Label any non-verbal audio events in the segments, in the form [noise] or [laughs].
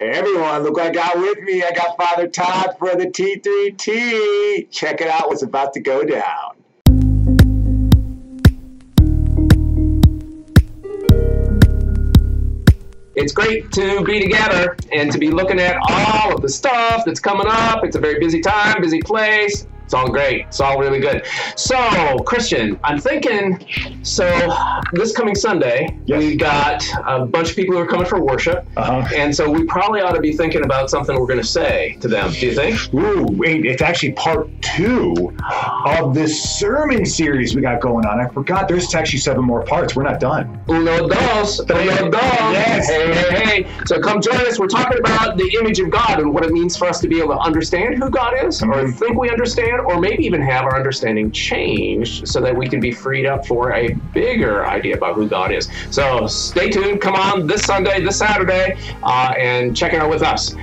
Everyone, look what I got with me. I got Father Todd for the T3T. Check it out what's about to go down. It's great to be together and to be looking at all of the stuff that's coming up. It's a very busy time, busy place. It's all great. It's all really good. So, Christian, I'm thinking. So, this coming Sunday, Yes. we've got a bunch of people who are coming for worship, Uh-huh. and so we probably ought to be thinking about something we're going to say to them. Do you think? Ooh, wait, it's actually part two of this sermon series we got going on. I forgot there's actually seven more parts. We're not done. Uno, dos, uno, dos. Yes. Hey, hey, hey. So come join us. We're talking about the image of God and what it means for us to be able to understand who God is, or Mhm. think we understand, or maybe even have our understanding changed so that we can be freed up for a bigger idea about who God is. So stay tuned. Come on this Sunday, this Saturday, uh, and check it out with us.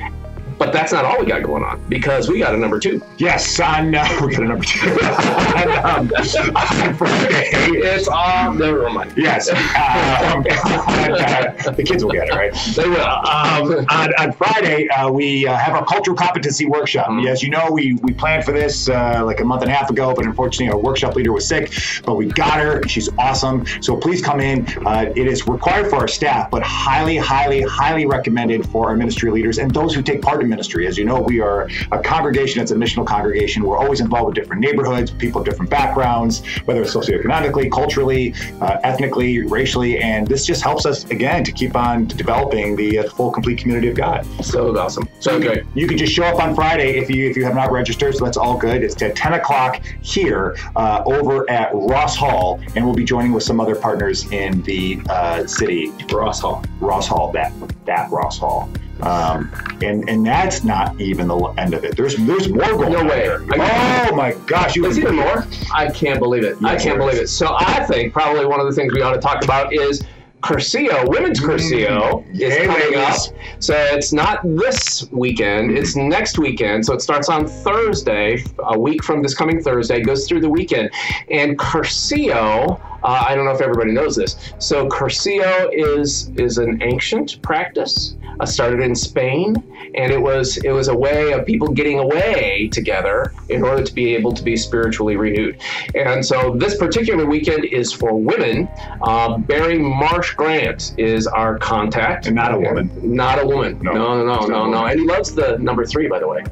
But that's not all we got going on because we got a number two. Yes, on uh, [laughs] we got a number two. [laughs] on, um, on Friday. It's on the mind. Yes. Um, [laughs] the kids will get it, right? They will. um, on, on Friday, uh, we uh, have our cultural competency workshop. Mhm. As you know, we, we planned for this uh, like a month and a half ago, but unfortunately, our workshop leader was sick. But we got her. She's awesome. So please come in. Uh, it is required for our staff, but highly, highly, highly recommended for our ministry leaders and those who take part in ministry. As you know, we are a congregation. It's a missional congregation. We're always involved with different neighborhoods, people of different backgrounds, whether it's socioeconomically, culturally, uh, ethnically, racially, and this just helps us again to keep on developing the uh, full, complete community of God. So awesome. So good. You can just show up on Friday if you if you have not registered, so that's all good. It's at 10 o'clock here uh, over at Ross Hall, and we'll be joining with some other partners in the uh, city. Ross Hall. Ross Hall, that that Ross Hall. Um, and and that's not even the end of it. There's there's more going No way. Oh my gosh, you even more. I can't believe it. I can't believe it. So I think probably one of the things we ought to talk about is Cursillo, women's Cursillo is Mm. Hey, coming up. So it's not this weekend, it's next weekend. So it starts on Thursday, a week from this coming Thursday, goes through the weekend. And Cursillo, uh, I don't know if everybody knows this. So Cursillo is is an ancient practice. Uh, started in Spain, and it was it was a way of people getting away together in order to be able to be spiritually renewed. And so this particular weekend is for women. Uh, Barry Marsh Grant is our contact, And not a woman. Not a woman. No. No, no, no, no, no. And he loves the number three, by the way.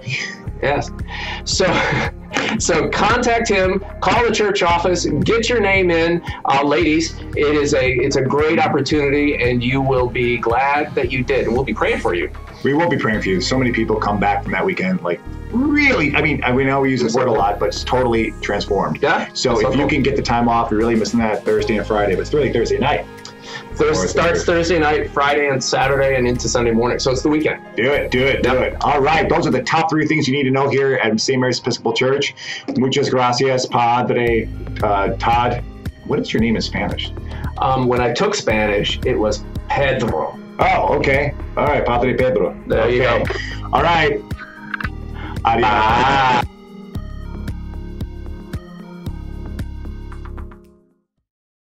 Yes. So, [laughs] so contact him. Call the church office. Get your name in, uh, ladies. It is a it's a great opportunity, and you will be glad that you did. And we'll be praying for you. We will be praying for you. So many people come back from that weekend, like really. I mean, I- we know we use this word a lot, but it's totally transformed. Yeah. So That's if you cool. can get the time off, you're really missing that Thursday and Friday, but it's really Thursday night. Thurs- Or starts Thursday night, Friday, and Saturday, and into Sunday morning. So it's the weekend. Do it, do it, do Yep. it. All right, those are the top three things you need to know here at St. Mary's Episcopal Church. Muchas gracias, Padre uh, Todd. What is your name in Spanish? Um, when I took Spanish, it was Pedro. Oh, okay. All right, Padre Pedro. There you go. All right. Adios.